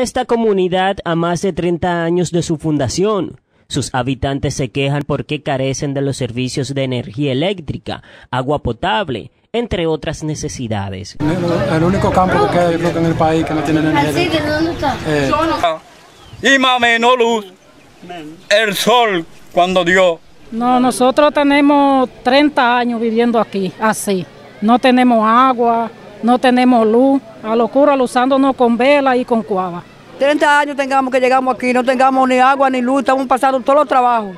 Esta comunidad a más de 30 años de su fundación. Sus habitantes se quejan porque carecen de los servicios de energía eléctrica, agua potable, entre otras necesidades. El único campo que queda en el país que no tiene energía eléctrica. ¿Dónde está? Eh. Y más menos luz. El sol cuando dio. No, nosotros tenemos 30 años viviendo aquí, así. No tenemos agua, no tenemos luz, a locura usándonos con vela y con cuava. 30 años tengamos que llegamos aquí, no tengamos ni agua ni luz, estamos pasando todos los trabajos.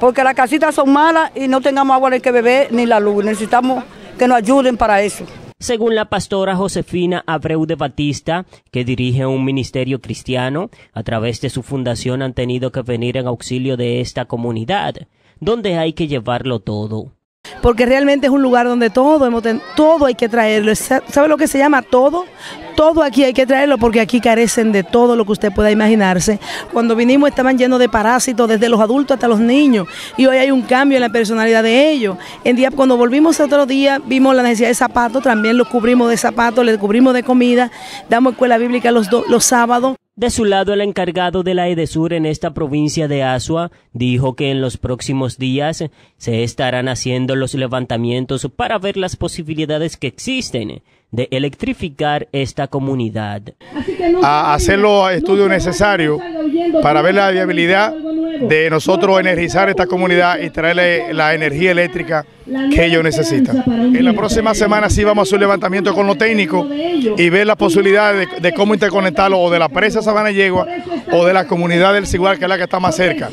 Porque las casitas son malas y no tengamos agua ni que beber ni la luz. Necesitamos que nos ayuden para eso. Según la pastora Josefina Abreu de Batista, que dirige un ministerio cristiano, a través de su fundación han tenido que venir en auxilio de esta comunidad, donde hay que llevarlo todo porque realmente es un lugar donde todo, todo hay que traerlo. ¿Sabe lo que se llama todo? Todo aquí hay que traerlo porque aquí carecen de todo lo que usted pueda imaginarse. Cuando vinimos estaban llenos de parásitos, desde los adultos hasta los niños, y hoy hay un cambio en la personalidad de ellos. En día, cuando volvimos otro día, vimos la necesidad de zapatos, también los cubrimos de zapatos, les cubrimos de comida, damos escuela bíblica los, los sábados. De su lado, el encargado de la EDESUR en esta provincia de Asua dijo que en los próximos días se estarán haciendo los levantamientos para ver las posibilidades que existen de electrificar esta comunidad. A hacer los estudios necesarios para ver la viabilidad de nosotros energizar esta comunidad y traerle la energía eléctrica que ellos necesitan. En la próxima semana sí vamos a hacer un levantamiento con los técnicos y ver la posibilidad de, cómo interconectarlo o de la presa Sabana Yegua o de la comunidad del Cigual, que es la que está más cerca.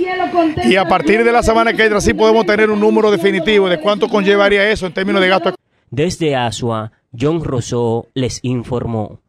Y a partir de la semana que entra sí podemos tener un número definitivo de cuánto conllevaría eso en términos de gasto. Desde Asua, John Rousseau les informó.